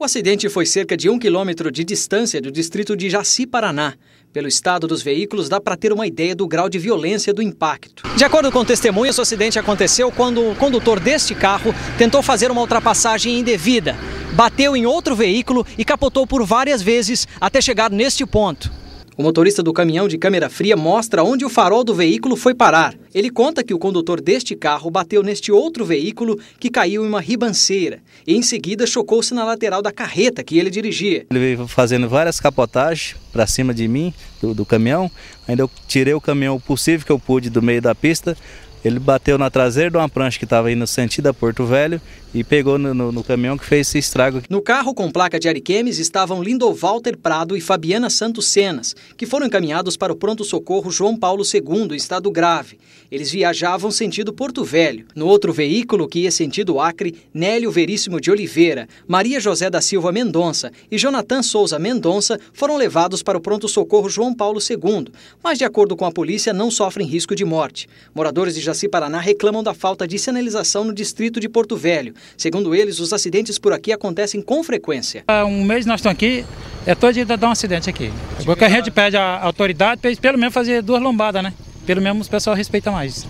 O acidente foi cerca de um quilômetro de distância do distrito de Jaci, Paraná. Pelo estado dos veículos, dá para ter uma ideia do grau de violência do impacto. De acordo com testemunhas, o acidente aconteceu quando o condutor deste carro tentou fazer uma ultrapassagem indevida. Bateu em outro veículo e capotou por várias vezes até chegar neste ponto. O motorista do caminhão de câmera fria mostra onde o farol do veículo foi parar. Ele conta que o condutor deste carro bateu neste outro veículo que caiu em uma ribanceira e em seguida chocou-se na lateral da carreta que ele dirigia. Ele veio fazendo várias capotagens para cima de mim, do, do caminhão. Ainda eu tirei o caminhão o possível que eu pude do meio da pista, ele bateu na traseira de uma prancha que estava indo sentido a Porto Velho e pegou no, no, no, caminhão que fez esse estrago. No carro com placa de Ariquemes estavam Lindo Walter Prado e Fabiana Santos Cenas, que foram encaminhados para o pronto-socorro João Paulo II, em estado grave. Eles viajavam sentido Porto Velho. No outro veículo, que ia sentido Acre, Nélio Veríssimo de Oliveira, Maria José da Silva Mendonça e Jonathan Souza Mendonça foram levados para o pronto-socorro João Paulo II, mas, de acordo com a polícia, não sofrem risco de morte. Moradores de Jaci Paraná reclamam da falta de sinalização no distrito de Porto Velho. Segundo eles, os acidentes por aqui acontecem com frequência. Há um mês nós estamos aqui, é todo dia dar um acidente aqui. Porque a gente pede à autoridade para pelo menos fazer duas lombadas, né? Pelo menos o pessoal respeita mais.